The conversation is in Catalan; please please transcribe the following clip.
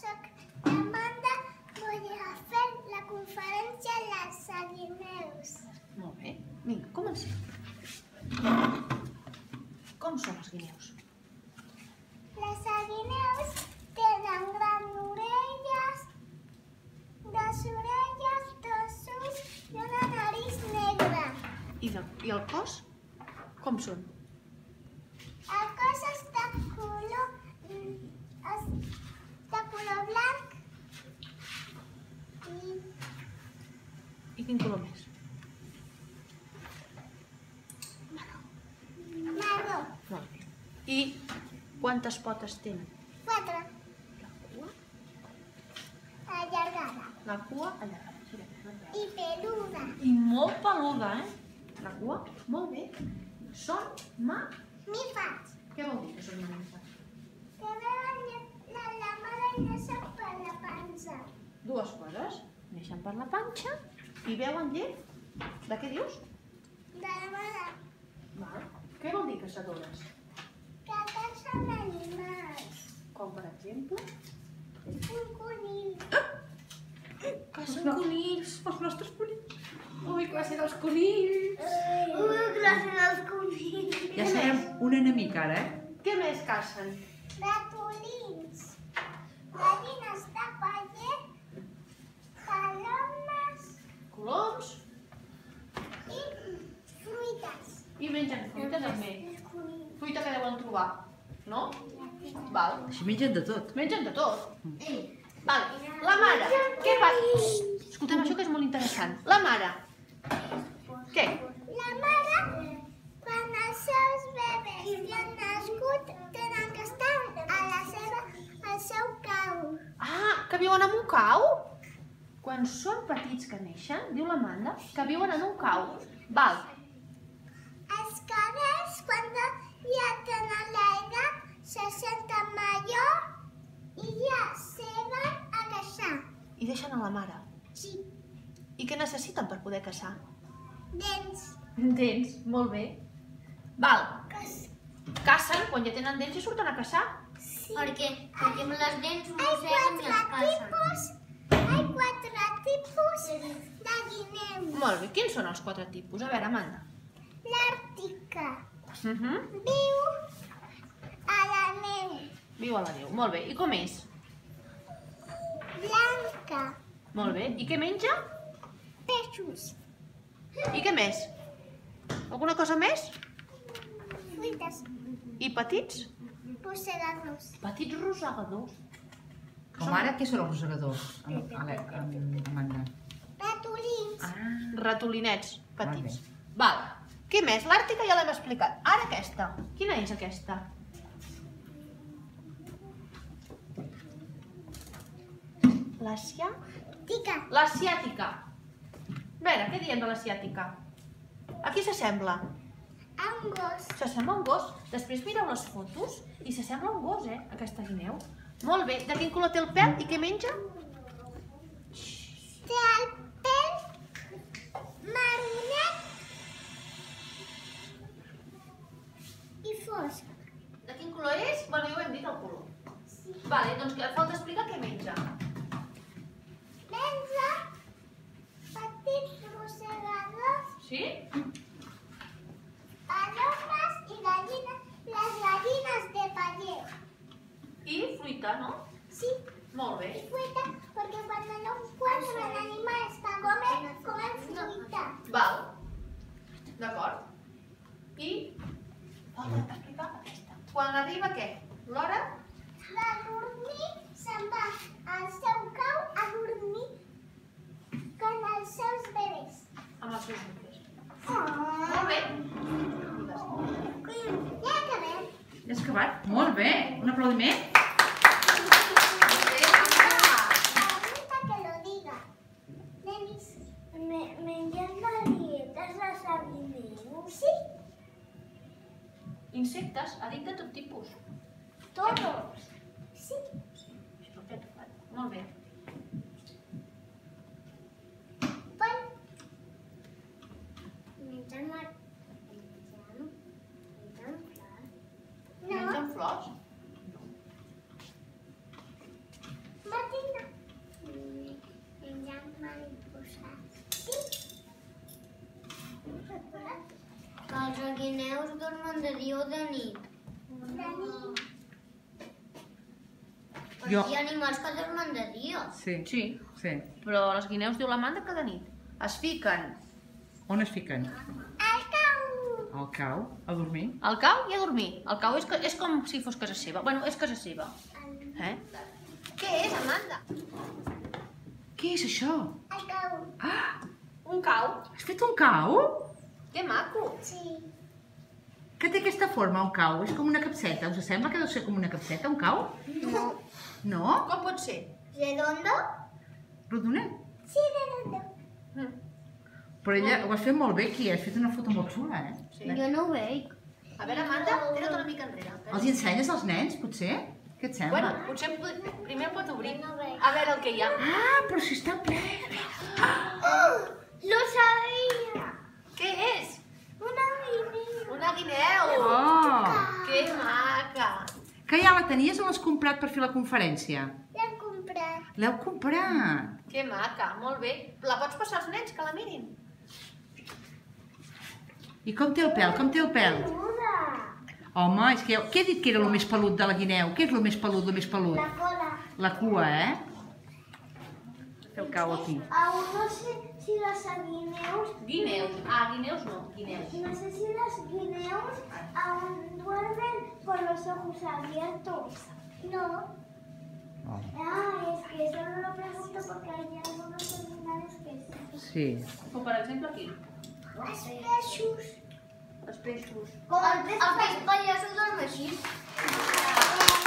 soc l'Amanda. Vull fer la conferència a les Aguineus. Molt bé. Vinga, comencem. Com són els guineus? Les Aguineus tenen grans orelles, dos orelles, dos ulls i una nariz negra. I, de, I el cos? Com són? El cos és de color, mm, és de color blanc i I quin color més? marró. Molt bé. I quantes potes tenen? Quatre. La cua, Allargada. la cua allargada. Gira. I peluda. I molt peluda, eh? La cua, molt bé. Són ma... Mifats. Què vol dir que són mamífers? Que veuen la, la mare i neixen per la panza. Dues coses. Neixen per la panxa i veuen llet. De què dius? De la mare. Val. Què vol dir caçadores? Que cacen animals. Com per exemple... Un conill. Cacen conills, els nostres conills. Ui, classe dels conills. Ui, gràcies als conills. Ja serem un enemic ara, eh? Què més cacen? Ratolins. Gallines de paller. Palomes. Coloms I fruites. i mengen fruita també. Fruita que deuen trobar, no? Val. Així mengen de tot. Mengen de tot. Val. La mare. Què fa? Escolta'm, això que és molt interessant. La mare. Què? La mare, quan els seus bebès ja han nascut, tenen que estar a la seva, al seu cau. Ah, que viuen en un cau? Quan són petits que neixen, diu l'Amanda, que viuen en un cau. Val. Quan ja tenen l'edat, se senten major i ja se van a caçar. I deixen a la mare. Sí, I què necessiten per poder caçar? dents. Dents, molt bé. Val. Cas- Cacen quan ja tenen dents i surten a caçar. Sí. Per què? Perquè amb les dents mosseguen i quatre casen. tipus, hay quatre tipus de guineu. Molt bé. Quins són els quatre tipus? A veure, Amanda. L'àrtica Uh -huh. viu a la neu. Viu a la neu. Molt bé. I com és? Blanca, Molt bé. I què menja? peixos, I què més? Alguna cosa més? fruites, I petits? possegadors, Petits rosegadors. Com ara, què són els rosegadors? Amanda. ratolins, Ah, Ratolinets petits. Molt Val. Què més? L'Àrtica ja l'hem explicat. Ara aquesta. Quina és aquesta? L'asià... tica, L'asiàtica. A veure, què diem de l'asiàtica? A qui s'assembla? a un gos, S'assembla a un gos. Després mireu les fotos i s'assembla a un gos, eh, aquesta guineu. Molt bé. De quin color té el pèl i què menja? té el pèl marronet i fosc. De quin color és? Bueno, ja ho hem dit, el color. Vale, doncs que falta explicar què menja. Menja petits rosegadors, Sí? palomes i gallines, les gallines de paller. I fruita, no? Sí, Molt bé. fruita, porque cuando no encuentran animales para comer, comen fruita. Val. D'acord. I falta explicar aquesta. Quan arriba què? L'hora? De dormir se'n va al seu cau a dormir con els seus bebès. Amb els seus bebès. Oh. Molt bé. Ja acabem. ja has acabat? Molt bé. Un aplaudiment. Ahorita que lo diga. Denis, me, me encantan dietas las aguineos. Sí, Insectes, ha dit de tot tipus. todos. flors? Martina. Menjant. Que els guineus dormen de dia o de nit. De nit. Però jo... hi ha animals que dormen de dia. Sí. sí. sí. Però els guineus diu l'Amanda que de nit. Es fiquen. On es fiquen? El cau. Al cau, a dormir. al cau i a dormir. El cau és, que- és com si fos casa seva. Bueno, és casa seva. Eh? Què és, Amanda? Què és això? El cau. Ah, Un cau? has fet un cau? Que maco. Sí. Que té aquesta forma, un cau? És com una capseta. Us sembla que deu ser com una capseta, un cau? No. No? Com pot ser? Redondo? Rodonet. Sí, redondo. Mm. Però ella ho has fet molt bé aquí, has fet una foto molt xula, eh? Sí. Jo no ho veig. A veure, Amanda, tira't una mica enrere. Els hi ensenyes als nens, potser? Què et sembla? Bueno, potser primer pot obrir. No. A veure el que hi ha. Ah, però si està ple. Lo sabía. Què és? Una guinea. Una guineu. Oh! Que maca. Que ja la tenies o l'has comprat per fer la conferència? L'he comprat. L'heu comprat? Que maca, molt bé. La pots passar als nens, que la mirin. I com té el pèl? Com té el pèl? Home, és que... Què he dit que era el més pelut de la guineu? Què és el més pelut, el més pelut? La cola. La cua, eh? El cau aquí. No sé si las guineus, Guineus. Ah, guineus no, guineus. no sé si las guineus aún duermen con los ojos abiertos. No. Oh. Ah, es que eso no lo pregunto porque hay algunos animales que sí. Sí. Com per exemple aquí. as peixos. as peixos. Com els peixos. Els peixos. Peixos.